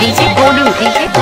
Đi giết.